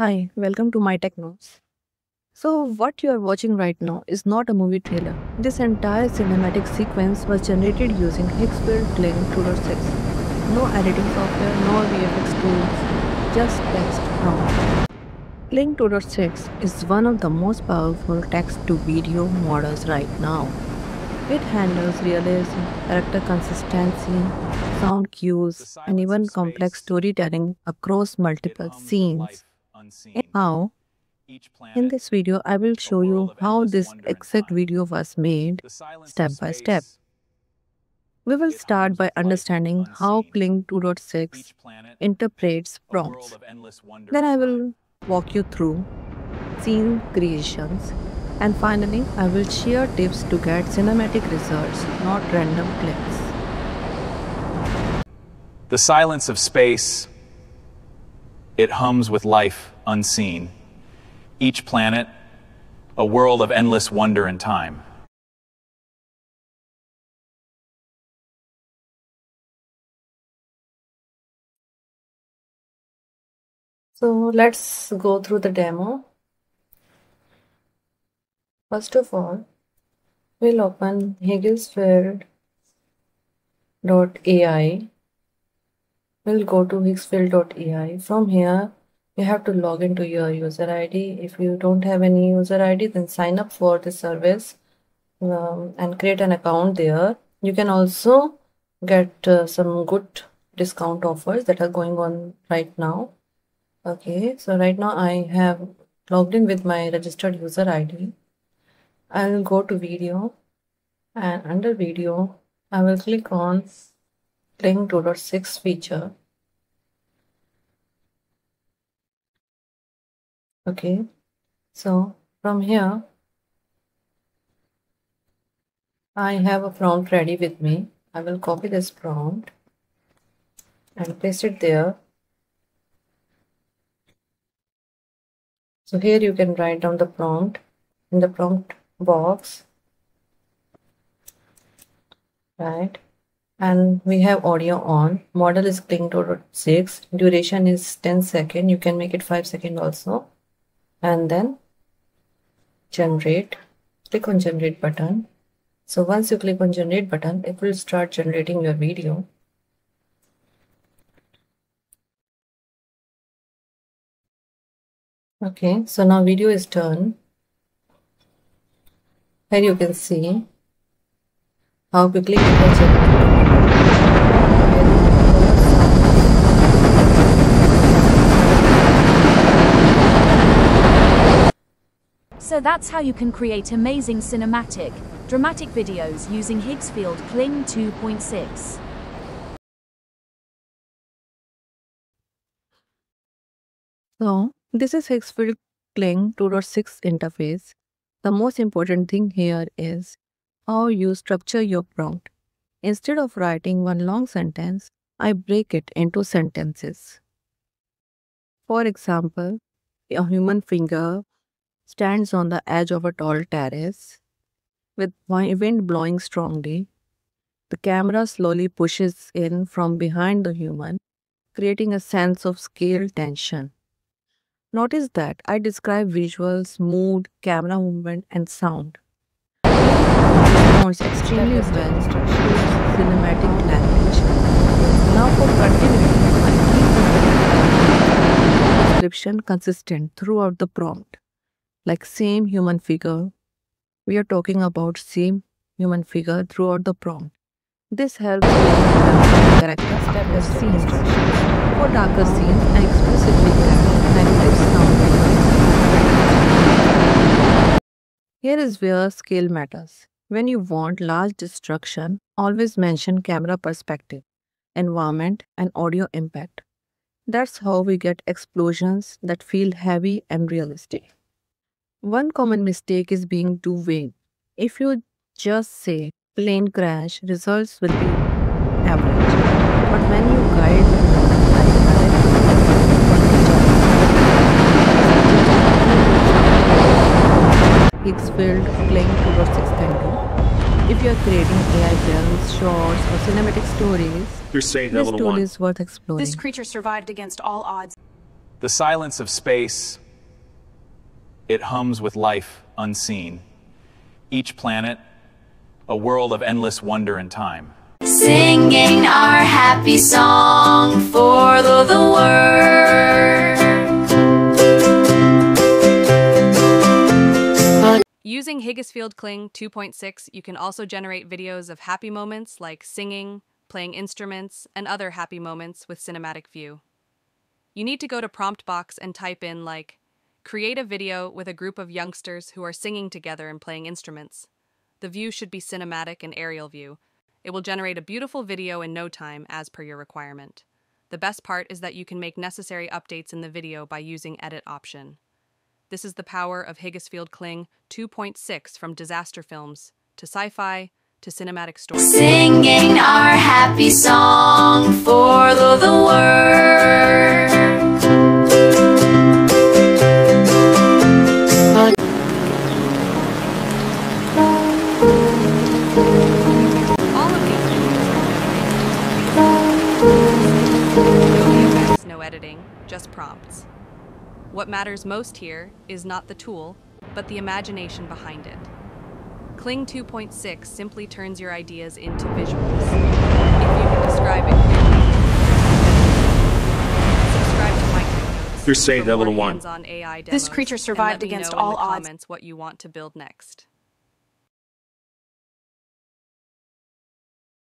Hi, welcome to My Tech Notes. So, what you are watching right now is not a movie trailer. This entire cinematic sequence was generated using Higgsfield Kling 2.6. No editing software, no VFX tools, just text prompt. Kling 2.6 is one of the most powerful text to video models right now. It handles realism, character consistency, sound cues, and even complex storytelling across multiple scenes. Now, in this video, I will show you how this exact video was made step by step. We will start by understanding how Kling 2.6 interprets prompts. Then I will walk you through scene creations and finally I will share tips to get cinematic results, not random clips. The silence of space, it hums with life unseen. Each planet, a world of endless wonder and time. So let's go through the demo. First of all, we'll open Higgsfield.ai. We'll go to Higgsfield.ai. From here, you have to log into your user ID. If you don't have any user ID, then sign up for the service um, and create an account there. You can also get uh, some good discount offers that are going on right now. Okay, so right now I have logged in with my registered user ID. I'll go to video and under video, I will click on Kling 2.6 feature. Okay so from here I have a prompt ready with me. I will copy this prompt and paste it there. So here you can write down the prompt. In the prompt box right and we have audio on. Model is Kling 2.6 duration is 10 second. You can make it 5 second also. And then generate. Click on generate button. So once you click on generate button it will start generating your video. Okay so now video is done. Here you can see how quickly it will generate So that's how you can create amazing cinematic, dramatic videos using Higgsfield Kling 2.6. So this is Higgsfield Kling 2.6 interface. The most important thing here is how you structure your prompt. Instead of writing one long sentence, I break it into sentences. For example, a human finger stands on the edge of a tall terrace. With wind blowing strongly, the camera slowly pushes in from behind the human, creating a sense of scale tension. Notice that I describe visuals, mood, camera movement, and sound. Responds extremely well cinematic language. Now for continuity, I keep the description consistent throughout the prompt. Like same human figure, we are talking about same human figure throughout the prompt. This helps character after scenes. For darker scenes, I explicitly. Here is where scale matters. When you want large destruction, always mention camera perspective, environment, and audio impact. That's how we get explosions that feel heavy and realistic. One common mistake is being too vague. If you just say plane crash, results will be average. But when you guide Higgsfield Kling 2.6 can do. If you are creating AI films, shorts, or cinematic stories, You're saying this tool one. is worth exploring. This creature survived against all odds. The silence of space, it hums with life unseen. Each planet, a world of endless wonder and time. Singing our happy song for the, the world. Using Higgsfield Kling 2.6, you can also generate videos of happy moments like singing, playing instruments, and other happy moments with cinematic view. You need to go to prompt box and type in like create a video with a group of youngsters who are singing together and playing instruments. The view should be cinematic and aerial view. It will generate a beautiful video in no time as per your requirement. The best part is that you can make necessary updates in the video by using edit option. This is the power of Higgsfield Kling 2.6 from disaster films to sci-fi to cinematic stories. Singing our happy song for the, the world. Editing, just prompts. What matters most here is not the tool, but the imagination behind it. Kling 2.6 simply turns your ideas into visuals. If you can describe it clearly, subscribe to My Tech Notes. You're saying that little one. hands-on AI This demos, creature and survived let me against know in all the odds. comments what you want to build next.